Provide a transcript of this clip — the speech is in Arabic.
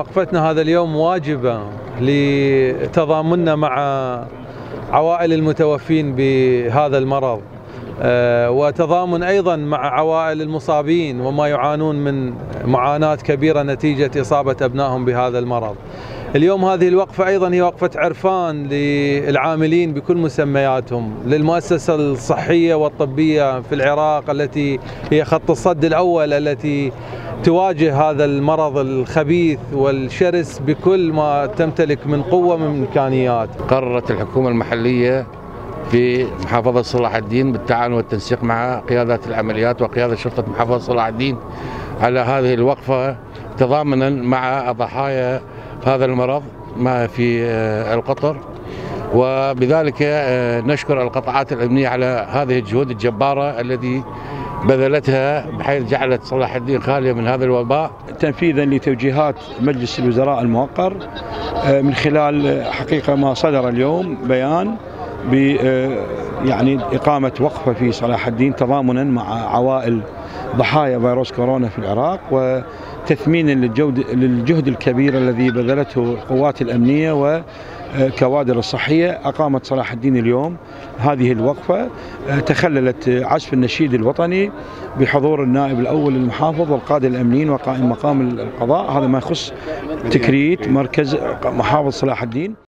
وقفتنا هذا اليوم واجبة لتضامننا مع عوائل المتوفين بهذا المرض آه، وتضامن أيضا مع عوائل المصابين وما يعانون من معاناة كبيرة نتيجة إصابة أبنائهم بهذا المرض. اليوم هذه الوقفة أيضا هي وقفة عرفان للعاملين بكل مسمياتهم، للمؤسسة الصحية والطبية في العراق التي هي خط الصد الأول التي تواجه هذا المرض الخبيث والشرس بكل ما تمتلك من قوة من إمكانيات. قررت الحكومة المحلية في محافظة صلاح الدين بالتعاون والتنسيق مع قيادات العمليات وقيادة شرطة محافظة صلاح الدين على هذه الوقفة تضامنا مع ضحايا هذا المرض ما في آه، القطر وبذلك آه، نشكر القطاعات الأمنية على هذه الجهود الجبارة التي بذلتها بحيث جعلت صلاح الدين خالية من هذا الوباء. تنفيذا لتوجيهات مجلس الوزراء الموقر آه، من خلال حقيقة ما صدر اليوم بيان ب يعني إقامة وقفة في صلاح الدين تضامنا مع عوائل ضحايا فيروس كورونا في العراق وتثمينا للجهد الكبير الذي بذلته القوات الأمنية وكوادر الصحية. أقامت صلاح الدين اليوم هذه الوقفة. تخللت عزف النشيد الوطني بحضور النائب الأول للمحافظ والقادة الأمنيين وقائم مقام القضاء. هذا ما يخص تكريت مركز محافظ صلاح الدين.